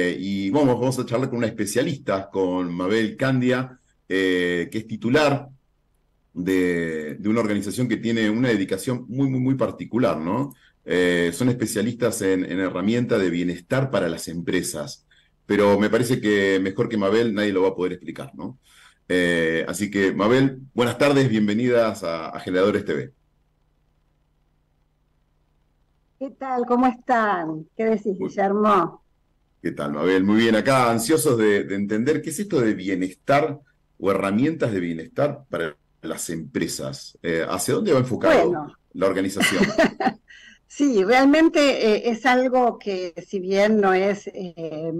Eh, y vamos, vamos a charlar con una especialista, con Mabel Candia, eh, que es titular de, una organización que tiene una dedicación muy, muy, muy particular, ¿no? Eh, son especialistas en, en herramientas de bienestar para las empresas, pero me parece que mejor que Mabel nadie lo va a poder explicar, ¿no? así que, Mabel, buenas tardes, bienvenidas a Generadores TV. ¿Qué tal? ¿Cómo están? ¿Qué decís, Guillermo? ¿Qué tal, Mabel? Muy bien, acá ansiosos de, entender qué es esto de bienestar o herramientas de bienestar para las empresas. Eh, ¿Hacia dónde va enfocado la organización? sí, realmente eh, es algo que si bien no es eh,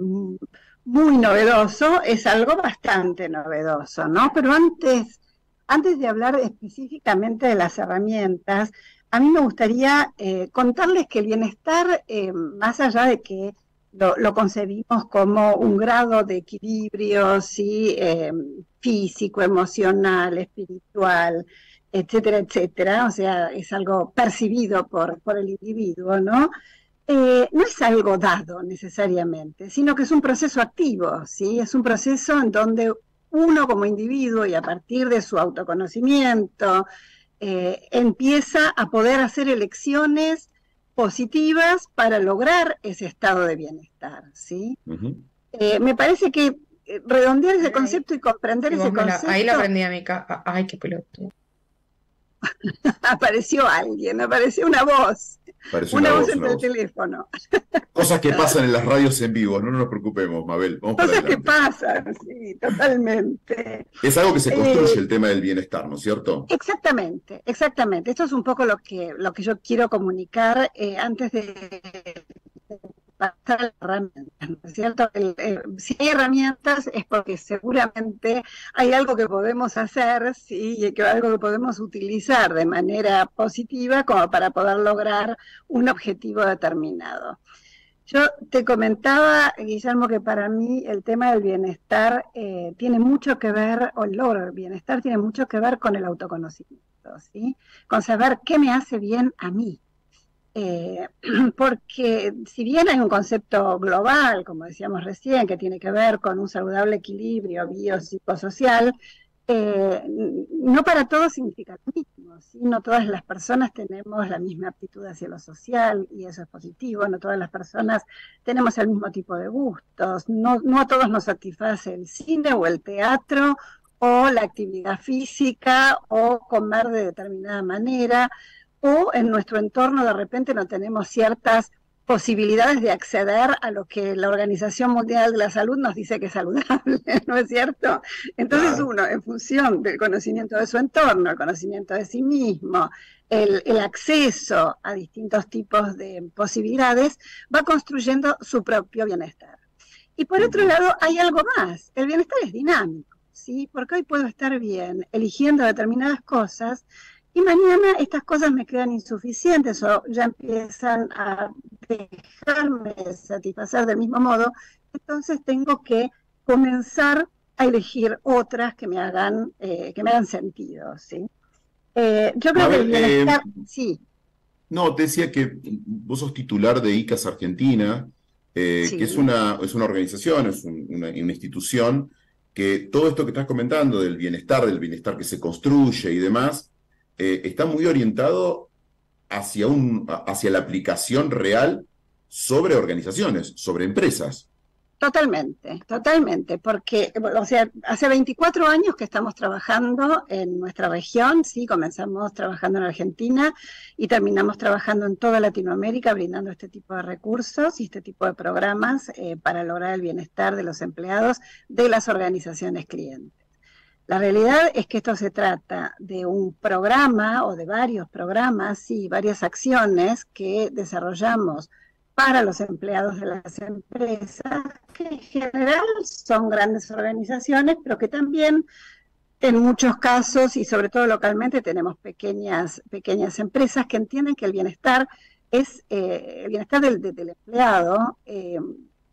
muy novedoso, es algo bastante novedoso, ¿no? Pero antes, antes de hablar específicamente de las herramientas, a mí me gustaría contarles que el bienestar, más allá de que lo, concebimos como un grado de equilibrio ¿sí? Eh, físico, emocional, espiritual, etcétera, etcétera, o sea, es algo percibido por, por el individuo, ¿no? no es algo dado necesariamente, sino que es un proceso activo, ¿sí? Es un proceso en donde uno como individuo y a partir de su autoconocimiento, eh, empieza a poder hacer elecciones positivas para lograr ese estado de bienestar, ¿sí? Eh, me parece que eh, redondear ese concepto y comprender ese concepto... ahí lo aprendí a mi casa. Ay, qué pelota. apareció alguien, apareció una voz. una, voz, en el teléfono. Cosas que pasan en las radios en vivo, no nos preocupemos, Mabel. Cosas que pasan, sí, totalmente. Es algo que se construye eh, el tema del bienestar, ¿no es cierto? Exactamente, exactamente. Esto es un poco lo que, lo que yo quiero comunicar eh, antes de pasar herramientas, ¿no es cierto? Si hay herramientas es porque seguramente hay algo que podemos hacer, sí, y que algo que podemos utilizar de manera positiva como para poder lograr un objetivo determinado. Yo te comentaba, Guillermo, que para mí el tema del bienestar eh, tiene mucho que ver, o el logro del bienestar tiene mucho que ver con el autoconocimiento, ¿sí? Con saber qué me hace bien a mí, eh, porque si bien hay un concepto global, como decíamos recién, que tiene que ver con un saludable equilibrio biopsicosocial, eh, no para todos significa lo mismo, no todas las personas tenemos la misma aptitud hacia lo social y eso es positivo, no todas las personas tenemos el mismo tipo de gustos, no, no a todos nos satisface el cine o el teatro o la actividad física o comer de determinada manera o en nuestro entorno de repente no tenemos ciertas posibilidades de acceder a lo que la Organización Mundial de la Salud nos dice que es saludable, ¿no es cierto? Entonces uno, en función del conocimiento de su entorno, el conocimiento de sí mismo, el, el, acceso a distintos tipos de posibilidades, va construyendo su propio bienestar. Y por otro lado, hay algo más, el bienestar es dinámico, ¿sí? Porque hoy puedo estar bien eligiendo determinadas cosas y mañana estas cosas me quedan insuficientes o ya empiezan a dejarme satisfacer del mismo modo, entonces tengo que comenzar a elegir otras que me hagan, eh, que me hagan sentido, ¿sí? Eh, yo creo que el bienestar, eh, sí. No, te decía que vos sos titular de ICAS Argentina, que es una, es una organización, es una, una institución que todo esto que estás comentando del bienestar, del bienestar que se construye y demás, eh, está muy orientado hacia, un, hacia la aplicación real sobre organizaciones, sobre empresas. Totalmente, totalmente, porque, o sea, hace 24 años que estamos trabajando en nuestra región, sí, comenzamos trabajando en Argentina y terminamos trabajando en toda Latinoamérica brindando este tipo de recursos y este tipo de programas eh, para lograr el bienestar de los empleados de las organizaciones clientes. La realidad es que esto se trata de un programa o de varios programas y varias acciones que desarrollamos para los empleados de las empresas, que en general son grandes organizaciones, pero que también en muchos casos y sobre todo localmente tenemos pequeñas, pequeñas empresas que entienden que el bienestar es eh, el bienestar del, empleado. Eh,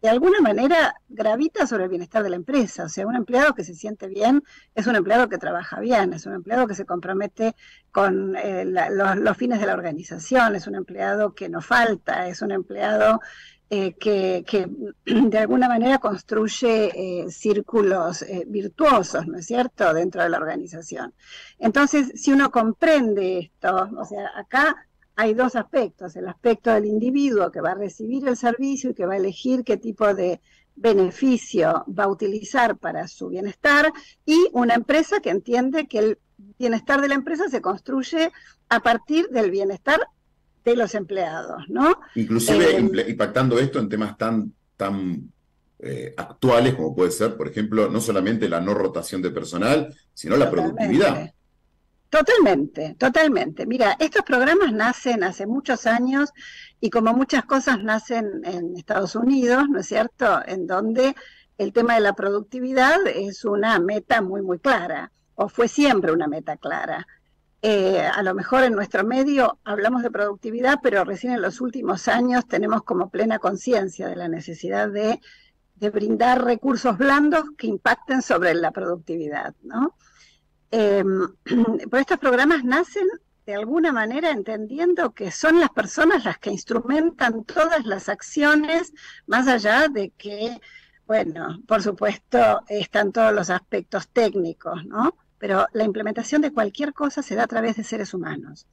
de alguna manera gravita sobre el bienestar de la empresa. O sea, un empleado que se siente bien es un empleado que trabaja bien, es un empleado que se compromete con eh, los, fines de la organización, es un empleado que no falta, es un empleado eh, que, de alguna manera construye eh, círculos virtuosos, ¿no es cierto?, dentro de la organización. Entonces, si uno comprende esto, o sea, acá hay dos aspectos, el aspecto del individuo que va a recibir el servicio y que va a elegir qué tipo de beneficio va a utilizar para su bienestar y una empresa que entiende que el bienestar de la empresa se construye a partir del bienestar de los empleados, ¿no? Inclusive eh, impactando esto en temas tan, tan eh, actuales como puede ser, por ejemplo, no solamente la no rotación de personal, sino la productividad. Totalmente, totalmente. Mira, estos programas nacen hace muchos años y como muchas cosas nacen en Estados Unidos, ¿no es cierto? En donde el tema de la productividad es una meta muy, muy clara, o fue siempre una meta clara. Eh, a lo mejor en nuestro medio hablamos de productividad, pero recién en los últimos años tenemos como plena conciencia de la necesidad de, brindar recursos blandos que impacten sobre la productividad, ¿no? Eh, estos programas nacen de alguna manera entendiendo que son las personas las que instrumentan todas las acciones, más allá de que, bueno, por supuesto, están todos los aspectos técnicos, ¿no? pero la implementación de cualquier cosa se da a través de seres humanos.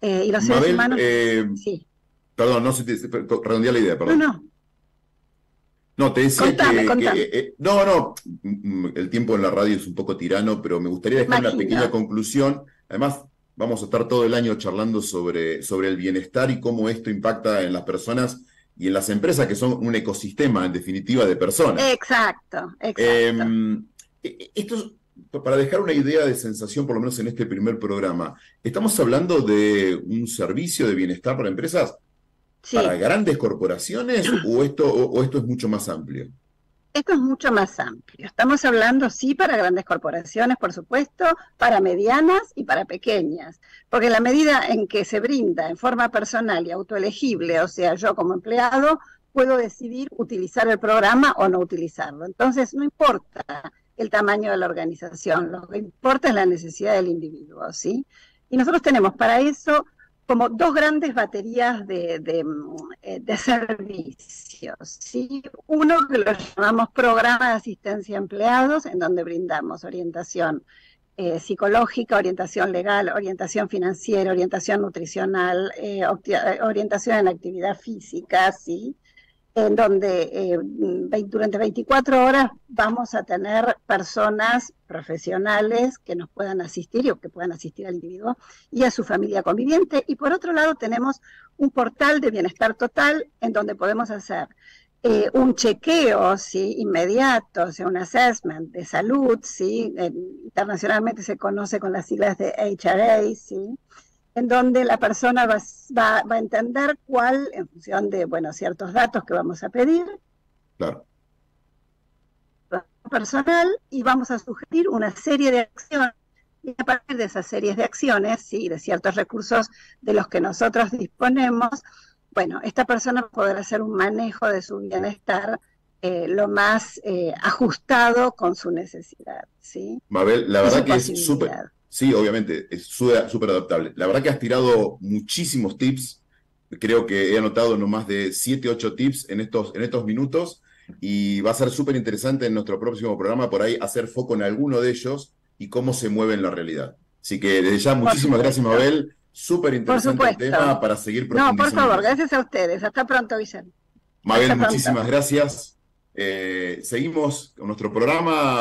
Eh, y los seres humanos... Eh, sí. Perdón, no sé, redondea la idea, perdón. No, no. No, te decía que, eh, no, no, mm, el tiempo en la radio es un poco tirano, pero me gustaría dejar una pequeña conclusión. Además, vamos a estar todo el año charlando sobre, sobre el bienestar y cómo esto impacta en las personas y en las empresas, que son un ecosistema, en definitiva, de personas. Exacto, exacto. Em, e, e, esto para dejar una idea de sensación, por lo menos en este primer programa, ¿estamos hablando de un servicio de bienestar para empresas? ¿Para grandes corporaciones o esto, o, esto es mucho más amplio? Esto es mucho más amplio. Estamos hablando, sí, para grandes corporaciones, por supuesto, para medianas y para pequeñas. Porque en la medida en que se brinda en forma personal y autoelegible, o sea, yo como empleado, puedo decidir utilizar el programa o no utilizarlo. Entonces, no importa el tamaño de la organización, lo que importa es la necesidad del individuo, ¿sí? Y nosotros tenemos para eso como dos grandes baterías de, de, eh, servicios, ¿sí? Uno que lo llamamos programa de asistencia a empleados, en donde brindamos orientación eh, psicológica, orientación legal, orientación financiera, orientación nutricional, eh, orientación en actividad física, ¿sí? En donde eh, durante 24 horas vamos a tener personas profesionales que nos puedan asistir o que puedan asistir al individuo y a su familia conviviente. Y por otro lado tenemos un portal de bienestar total en donde podemos hacer eh, un chequeo ¿sí? inmediato, o sea, un assessment de salud, ¿sí? internacionalmente se conoce con las siglas de HRA, ¿sí? En donde la persona va, a entender cuál, en función de, bueno, ciertos datos que vamos a pedir, claro. personal, y vamos a sugerir una serie de acciones, y a partir de esas series de acciones, sí, de ciertos recursos de los que nosotros disponemos, bueno, esta persona podrá hacer un manejo de su bienestar eh, lo más eh, ajustado con su necesidad, ¿sí? Mabel, la verdad que es súper Sí, obviamente, es súper adaptable. La verdad que has tirado muchísimos tips. Creo que he anotado no más de 7, 8 tips en estos, en estos minutos y va a ser súper interesante en nuestro próximo programa por ahí hacer foco en alguno de ellos y cómo se mueve en la realidad. Así que desde ya, muchísimas gracias, Mabel. Súper interesante el tema para seguir profundizando. No, por favor, gracias a ustedes. Hasta pronto, Vicente. Mabel, muchísimas gracias. Eh, seguimos con nuestro programa.